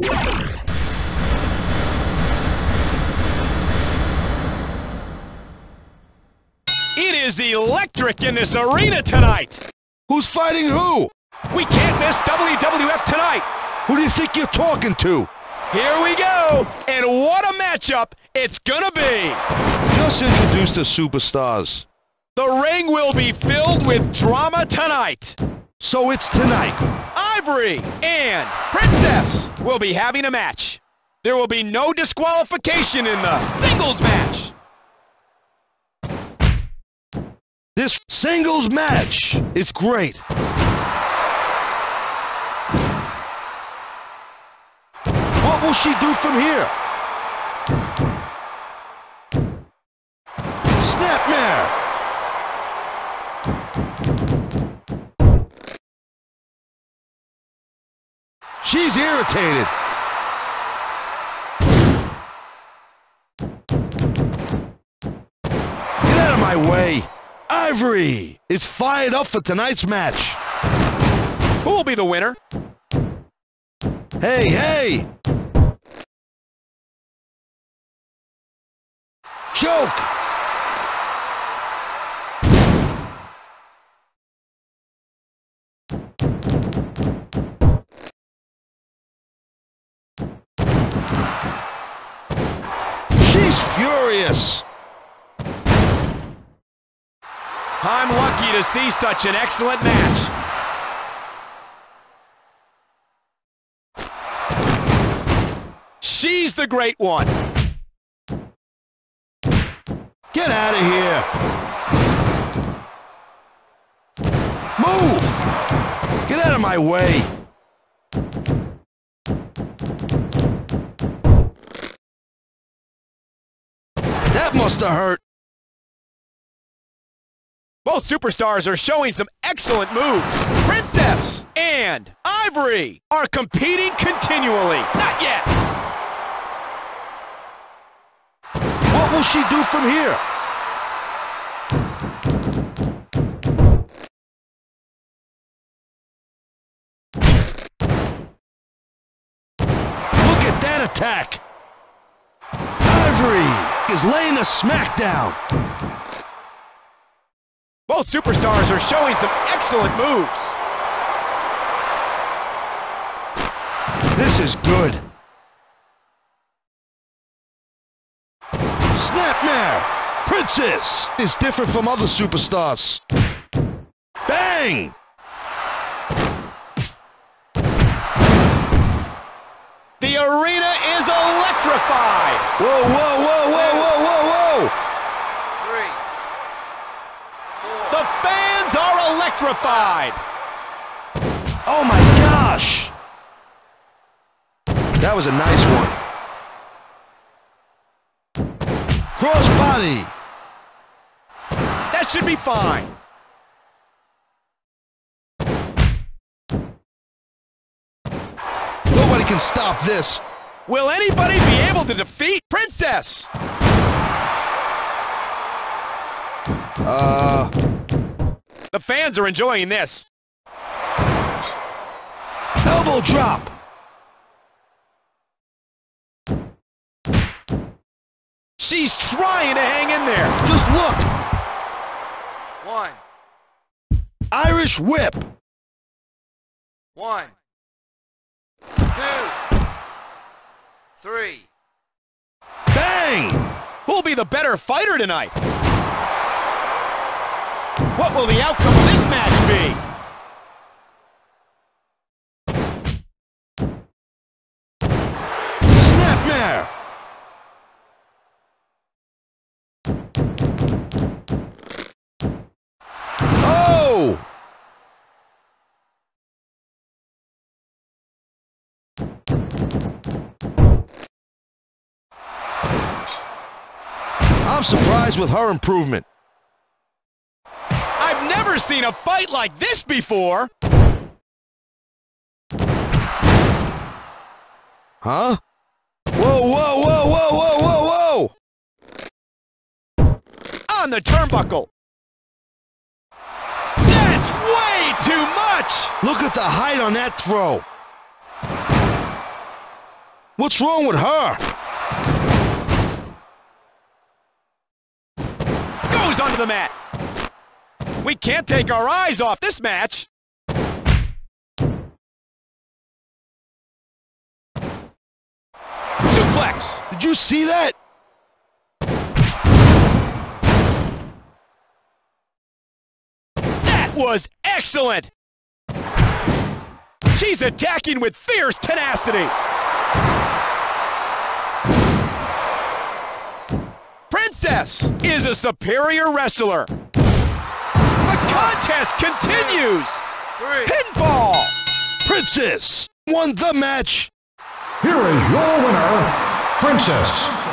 It is electric in this arena tonight. Who's fighting who? We can't miss WWF tonight. Who do you think you're talking to? Here we go, and what a matchup it's gonna be. Just introduce the superstars. The ring will be filled with drama tonight. So it's tonight. Ivory and Princess will be having a match. There will be no disqualification in the singles match. This singles match is great. What will she do from here? Snapmare! She's irritated. Get out of my way. Ivory is fired up for tonight's match. Who will be the winner? Hey, hey! Choke! She's furious! I'm lucky to see such an excellent match. She's the great one. Get out of here! Move! Get out of my way! Must have hurt. Both superstars are showing some excellent moves. Princess and Ivory are competing continually. Not yet. What will she do from here? Look at that attack! Ivory is laying a smackdown. Both superstars are showing some excellent moves. This is good. Snapmare! Princess is different from other superstars. Bang! The arena is electrified. Whoa, whoa, whoa, whoa, whoa, whoa, whoa! three, four, The fans are electrified. Oh my gosh! That was a nice one. Crossbody! That should be fine. Nobody can stop this. Will anybody be able to defeat Princess? Uh, The fans are enjoying this. elbow drop! She's trying to hang in there. Just look! one, Irish whip! one, two, three, Bang! Who'll be the better fighter tonight? What will the outcome of this match be? I'm surprised with her improvement. I've never seen a fight like this before. Huh? Whoa, whoa, whoa, whoa, whoa, whoa, whoa! On the turnbuckle. That's way too much. Look at the height on that throw. What's wrong with her? Goes onto the mat. We can't take our eyes off this match. Suplex. Did you see that? That was excellent. She's attacking with fierce tenacity. Princess is a superior wrestler. The contest continues. Three. Pinfall. Princess won the match. Here is your winner, Princess